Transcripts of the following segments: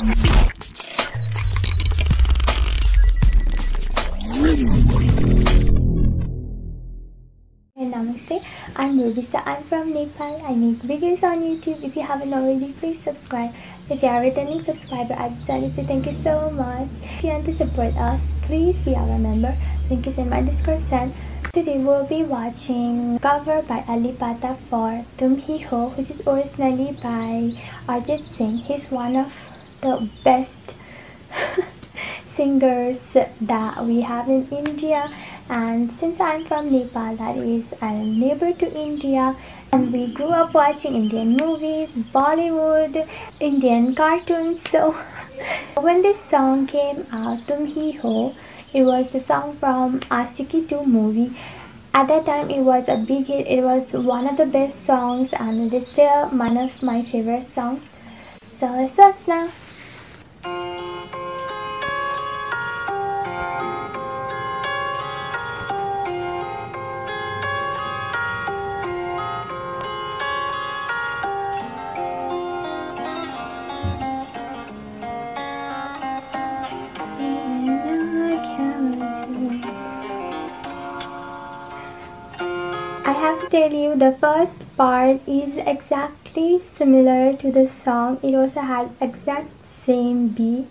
Namaste, I'm Rubishaa. I'm from Nepal. I make videos on YouTube. If you haven't already, please subscribe. If you are a returning subscriber, I want to thank you so much. If you want to support us, please be our member. Link is in my description. Today we'll be watching cover by Alip Ba Ta for Tum Hi Ho, which is originally by Arijit Singh. He's one of the best singers that we have in India. And since I'm from Nepal that is a neighbor to India. And we grew up watching Indian movies, Bollywood, Indian cartoons. So when this song came out Tum Hi Ho it was the song from Aashiqui 2 movie. At that time it was a big hit. It was one of the best songs and it is still one of my favorite songs. So let's now have to tell you the first part is exactly similar to the song. It also has exact same beat.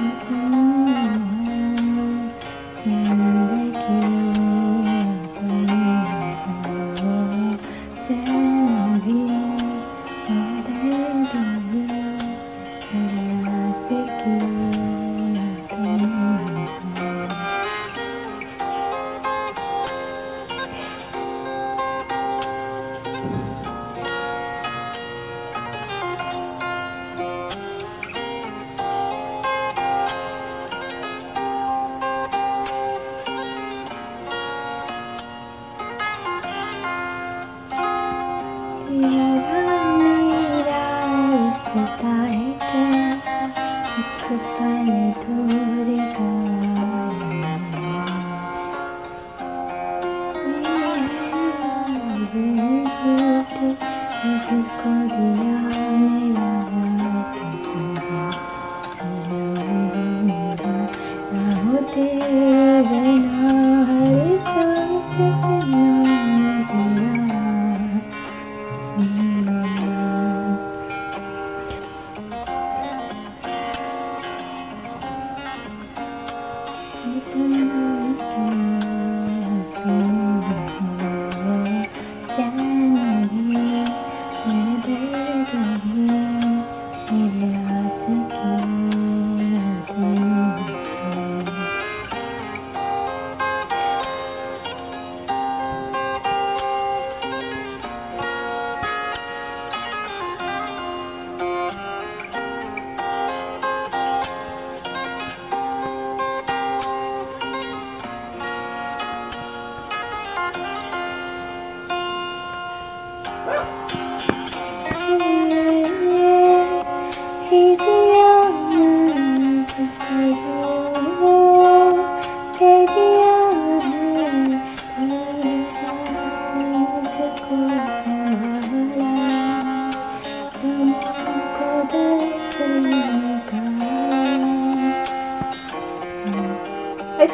Uhum.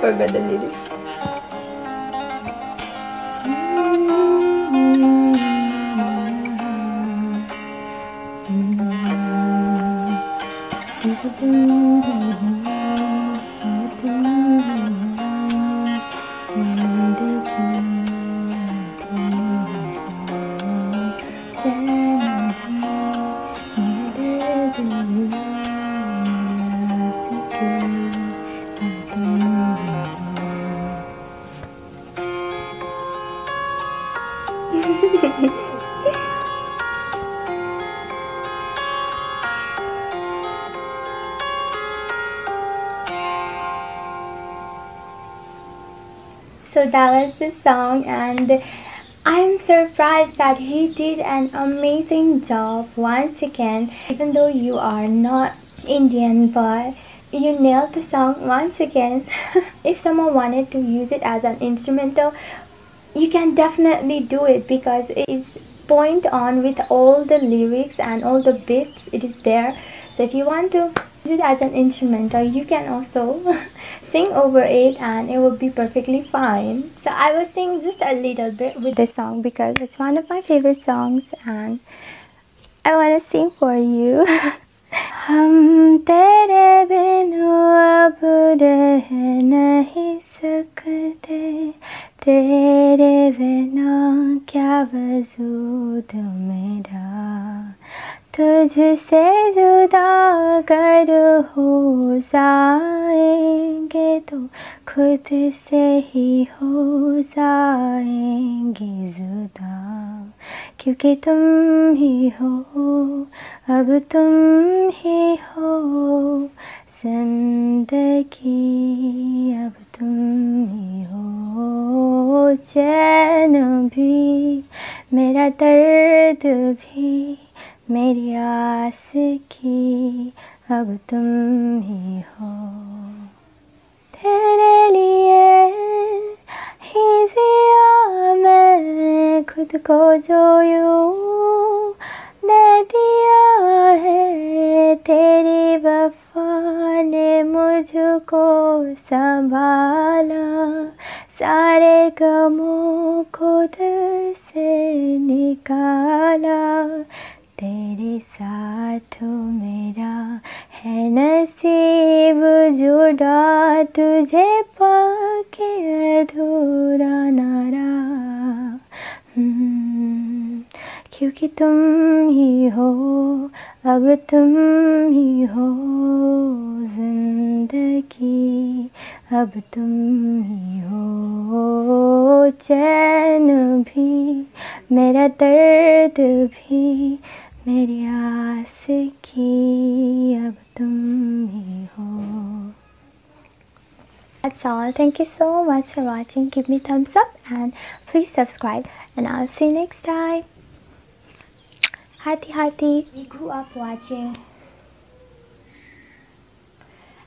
kagak ada Thank hmm. you. So that was the song and I'm surprised that he did an amazing job once again even though you are not Indian but you nailed the song once again. If someone wanted to use it as an instrumental you can definitely do it because it is point on with all the lyrics and all the bits it is there. So if you want to use it as an instrumental you can also sing over it and it will be perfectly fine so i will sing just a little bit with this song because it's one of my favorite songs and i want to sing for you हम तेरे बिनु अब रह नहीं सकते तेरे बिना क्या वजूद मेरा तुझसे जुदा ہو جائیں گے تو خود سے ہی ہو جائیں گے زدا کیونکہ تم ہی ہو اب تم ہی ہو زندگی اب تم ہی ہو چین بھی میرا درد بھی میری آس کی اب تم ہی ہو تیرے لیے ہی زیا میں خود کو جو یوں دے دیا ہے تیری وفا نے مجھ کو سنبھالا سارے غموں کو دل سے نکالا تیرے ساتھ میرا ہے نصیب جڑا تجھے پا کے ادھورا نارا۔ کیونکہ تم ہی ہو، اب تم ہی ہو زندگی، اب تم ہی ہو چین بھی، میرا درد بھی۔ मेरी आस की अब तुम ही हो That's all. Thank you so much for watching. Give me thumbs up and please subscribe and I'll see you next time. Hati Hati. We grew up watching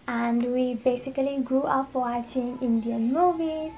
and we basically grew up watching Indian movies